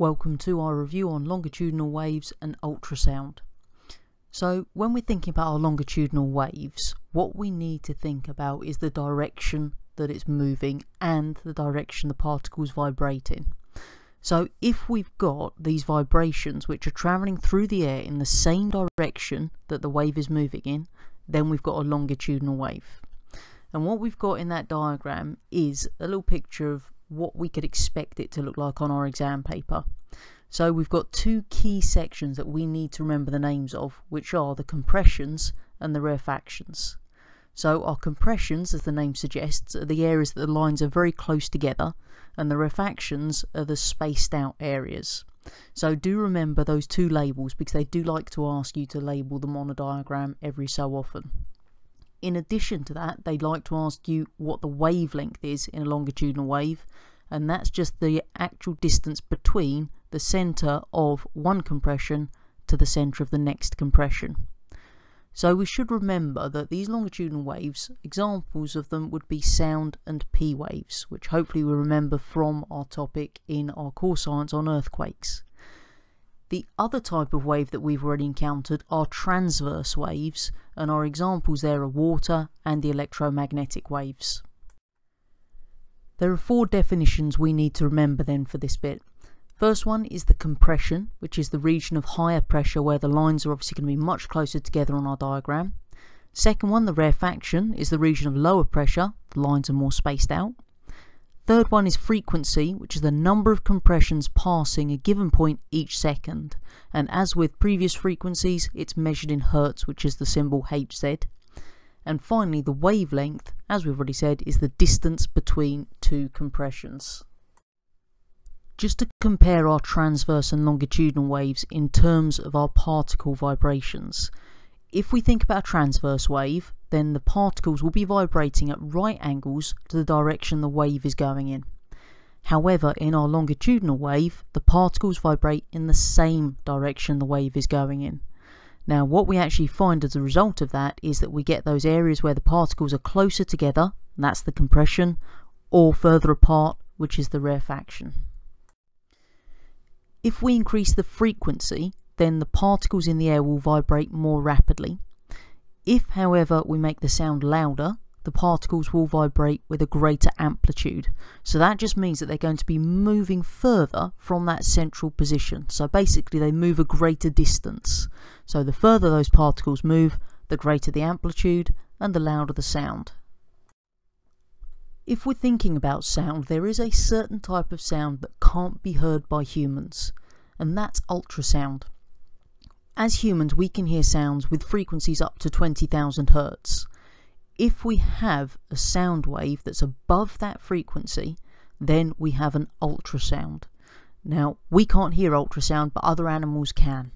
Welcome to our review on longitudinal waves and ultrasound. So when we're thinking about our longitudinal waves, what we need to think about is the direction that it's moving and the direction the particles vibrate in. So if we've got these vibrations which are travelling through the air in the same direction that the wave is moving in, then we've got a longitudinal wave. And what we've got in that diagram is a little picture of what we could expect it to look like on our exam paper. So we've got two key sections that we need to remember the names of, which are the compressions and the rarefactions. So our compressions, as the name suggests, are the areas that the lines are very close together, and the rarefactions are the spaced out areas. So do remember those two labels because they do like to ask you to label them on a diagram every so often. In addition to that, they'd like to ask you what the wavelength is in a longitudinal wave, and that's just the actual distance between the centre of one compression to the centre of the next compression. So we should remember that these longitudinal waves, examples of them would be sound and P waves, which hopefully we remember from our topic in our core science on earthquakes. The other type of wave that we've already encountered are transverse waves, and our examples there are water and the electromagnetic waves. There are four definitions we need to remember then for this bit. First one is the compression, which is the region of higher pressure where the lines are obviously going to be much closer together on our diagram. Second one, the rarefaction, is the region of lower pressure, the lines are more spaced out. Third one is frequency, which is the number of compressions passing a given point each second. And as with previous frequencies, it's measured in hertz, which is the symbol Hz. And finally, the wavelength, as we've already said, is the distance between two compressions. Just to compare our transverse and longitudinal waves in terms of our particle vibrations, if we think about a transverse wave, then the particles will be vibrating at right angles to the direction the wave is going in. However, in our longitudinal wave, the particles vibrate in the same direction the wave is going in. Now, what we actually find as a result of that is that we get those areas where the particles are closer together, that's the compression, or further apart, which is the rarefaction. If we increase the frequency, then the particles in the air will vibrate more rapidly. If, however, we make the sound louder, the particles will vibrate with a greater amplitude. So that just means that they're going to be moving further from that central position. So basically they move a greater distance. So the further those particles move, the greater the amplitude and the louder the sound. If we're thinking about sound, there is a certain type of sound that can't be heard by humans, and that's ultrasound. As humans, we can hear sounds with frequencies up to 20,000 Hz. If we have a sound wave that's above that frequency, then we have an ultrasound. Now, we can't hear ultrasound, but other animals can.